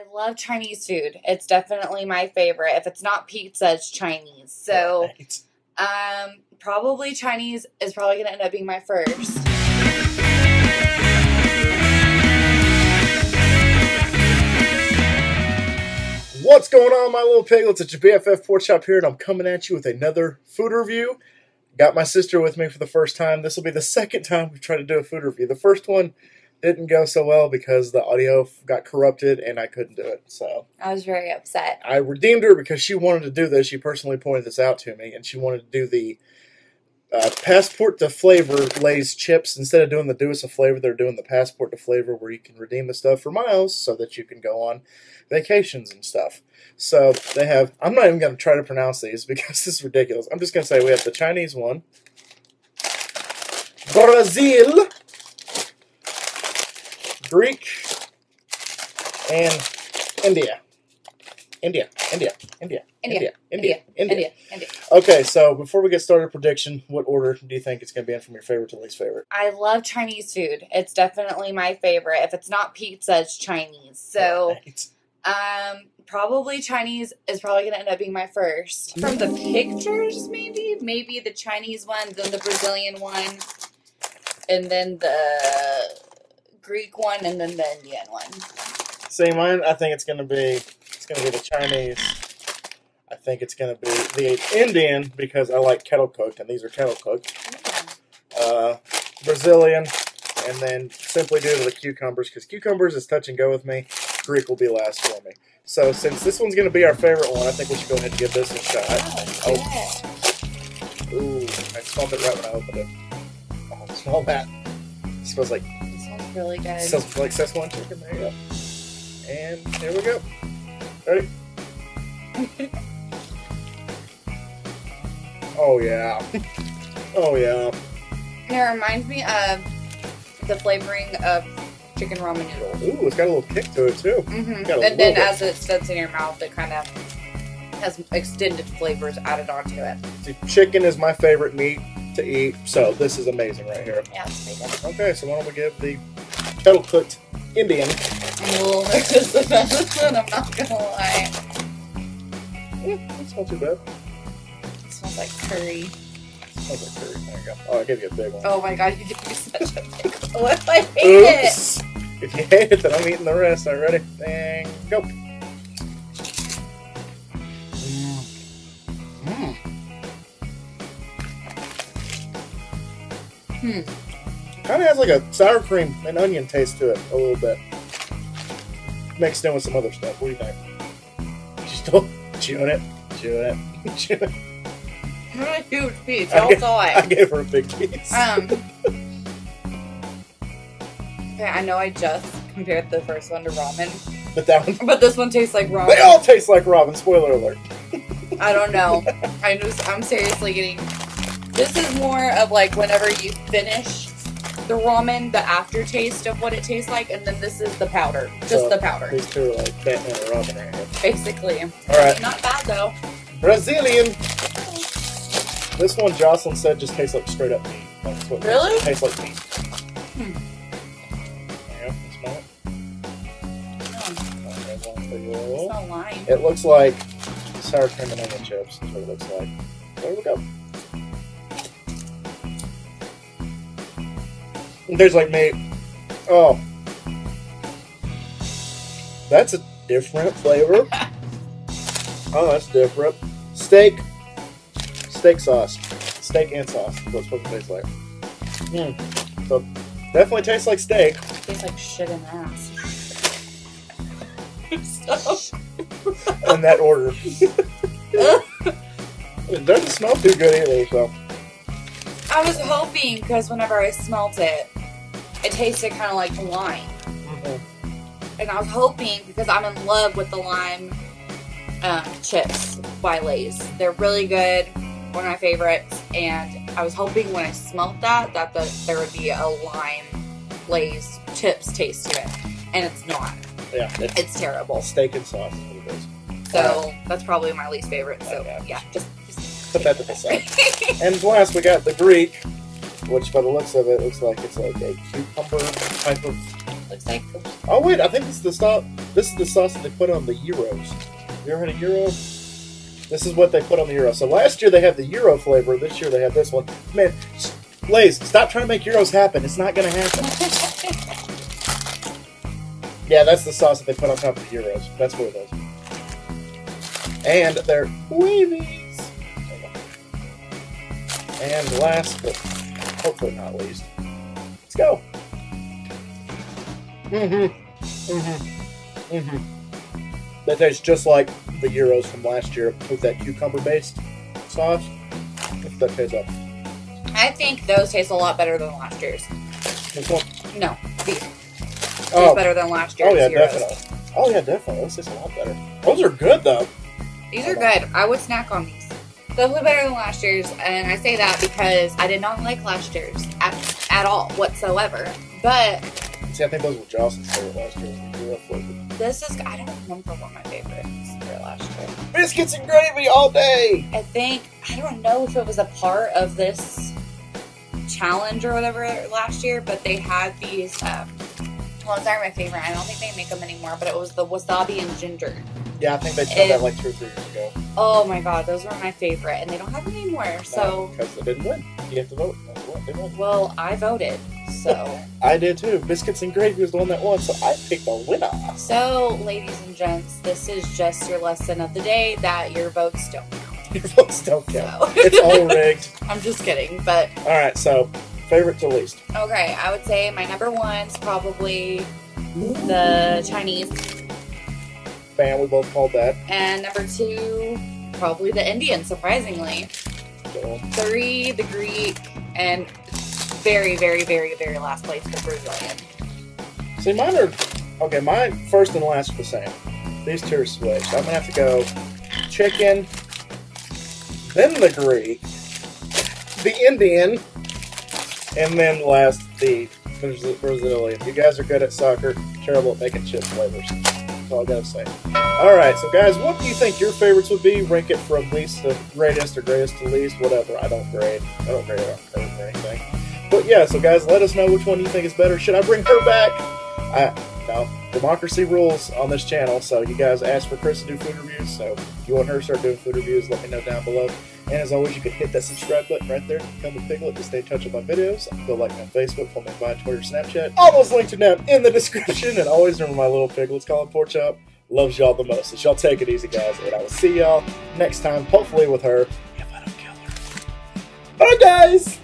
I love Chinese food. It's definitely my favorite. If it's not pizza, it's Chinese. So, Right. um, probably Chinese is probably gonna end up being my first. What's going on, my little piglets? It's your BFF Pork Chop here, and I'm coming at you with another food review. Got my sister with me for the first time. This will be the second time we've tried to do a food review. The first one didn't go so well because the audio got corrupted and I couldn't do it. So I was very upset. I redeemed her because she wanted to do this. She personally pointed this out to me, and she wanted to do the uh, passport to flavor Lay's chips. Instead of doing the do us a flavor, they're doing the passport to flavor where you can redeem the stuff for miles so that you can go on vacations and stuff. So they have. I'm not even going to try to pronounce these because this is ridiculous. I'm just going to say we have the Chinese one, Brazil, Greek, and India. India, India, India, India, India, India, India, India. Okay, so before we get started, prediction: What order do you think it's going to be in from your favorite to least favorite? I love Chinese food. It's definitely my favorite. If it's not pizza, it's Chinese. So, um, probably Chinese is probably gonna end up being my first. From the pictures, maybe, maybe the Chinese one, then the Brazilian one, and then the Greek one, and then the Indian one. see mine. I think it's going to be it's going to be the Chinese. I think it's going to be the Indian because I like kettle cooked, and these are kettle cooked. Uh, Brazilian, and then simply due to the cucumbers because cucumbers is touch and go with me. Greek will be last for me. So since this one's going to be our favorite one, I think we should go ahead and give this a shot. Oh, Oh. Ooh, I smelled it right when I opened it. Oh, smell that. It smells like really good. it like Szechuan chicken. There you go. And there we go. Ready? oh yeah. Oh yeah. And it reminds me of the flavoring of chicken ramen noodles. Ooh, it's got a little kick to it too. Mm-hmm. And then bit. as it sits in your mouth, it kind of has extended flavors added onto it. See, chicken is my favorite meat to eat, so this is amazing right here. Yeah. Okay, so why don't we give the kettle cooked Indian? I'm a little nervous about this one, I'm not gonna lie. Eh, It's not too bad. It smells like curry. Smells like curry. There you go. Oh, I gave you a big one. Oh my god, you me such a big one. What if I hate it? If you hate it, then I'm eating the rest. All right, ready? And go. Hmm. Kind of has like a sour cream and onion taste to it a little bit. Mixed in with some other stuff. What do you think? You still chewing it? Chewing it? Chewing it? A huge piece, I saw I gave her a big piece. Um. Okay, I know I just compared the first one to ramen, but that one, but this one tastes like ramen. they all taste like Robin. Spoiler alert. I don't know. I just I'm seriously getting. This is more of like whenever you finish the ramen, the aftertaste of what it tastes like, and then this is the powder, just So, the powder, These two are like and right here. basically. All right. Not bad though. Brazilian. This one, Jocelyn said, just tastes like straight up meat. That's what it Really? Tastes like meat. Hmm. There you go. Smell it? Okay, one for it's you. not lime. It looks like sour cream and onion chips. That's what it looks like. There we go. There's like meat. Oh. That's a different flavor. Oh, that's different. Steak. Steak sauce. Steak and sauce. That's what it's supposed to taste like. Hmm. So, definitely tastes like steak. tastes like shit in the ass. so, in that order. it doesn't smell too good either, so. I was hoping because whenever I smelt it, it tasted kind of like lime. And I was hoping because I'm in love with the lime um, chips by Lay's. They're really good, one of my favorites. And I was hoping when I smelt that that the, there would be a lime Lay's chips taste to it, and it's not. Yeah, it's It's terrible. steak and sauce is what it is. So that's probably my least favorite. So Okay. yeah, just. just Put that to the side. And last, we got the Greek, which by the looks of it, looks like it's like a cucumber type of. looks like Oh wait, I think it's the stop. This is the sauce that they put on the gyros. You ever had a gyro? This is what they put on the gyro. So last year they had the gyro flavor. This year they have this one. Man, Lays, stop trying to make gyros happen. It's not going to happen. yeah, that's the sauce that they put on top of the gyros. That's what it is. And they're weavies. And last, but hopefully not least, let's go. Mm-hmm. Mm-hmm. Mm-hmm. That tastes just like the Gyros from last year with that cucumber-based sauce. What's that taste like? I think those taste a lot better than last year's. This one? No, these Oh. taste better than last year's. Oh yeah, Heroes. definitely. Oh yeah, definitely. Those taste a lot better. Those are good though. These are good. I would snack on these. Definitely better than last year's, and I say that because I did not like last year's at, at all whatsoever. But See, I think those were Jocelyn's favorite last year. this is I don't remember what my favorites were last year. Biscuits and gravy all day. I think I don't know if it was a part of this challenge or whatever last year, but they had these. Um, well, it's not my favorite. I don't think they make them anymore, but it was the wasabi and ginger. Yeah, I think they tried that like two or three years ago. Oh my god, those were my favorite, and they don't have them anymore. So, because they didn't win. You have to vote. They won. Well, I voted. So, I did too. Biscuits and gravy was the one that won, so I picked the winner. so, ladies and gents, this is just your lesson of the day that your votes don't count. Your votes don't count. So, It's all rigged. I'm just kidding, but All right, so favorite to least. okay, I would say my number one's probably the Chinese. Bam, we both called that. And number two, probably the Indian, surprisingly. So, Three, the Greek. And very, very, very, very last place, the Brazilian. See, mine are okay. Mine first and last are the same. These two are switched. I'm gonna have to go chicken, then the Greek, the Indian, and then last the Braz- Brazilian. You guys are good at soccer, terrible at making chip flavors. That's all I gotta say. All right, so guys, what do you think your favorites would be? Rank it from least to greatest or greatest to least, whatever. I don't grade. I don't grade on or anything. But yeah, so guys, let us know which one you think is better. Should I bring her back? I no. Democracy rules on this channel, so you guys asked for Chris to do food reviews. So if you want her to start doing food reviews, let me know down below. And as always, you can hit that subscribe button right there. Become a piglet to stay in touch with my videos. Go like me on Facebook, follow me on Twitter, Snapchat. All those links are down in the description. And always remember my little piglets Kollin Pork Chop loves y'all the most. So y'all take it easy, guys. And I will see y'all next time, hopefully with her, if I don't kill her. Bye, guys!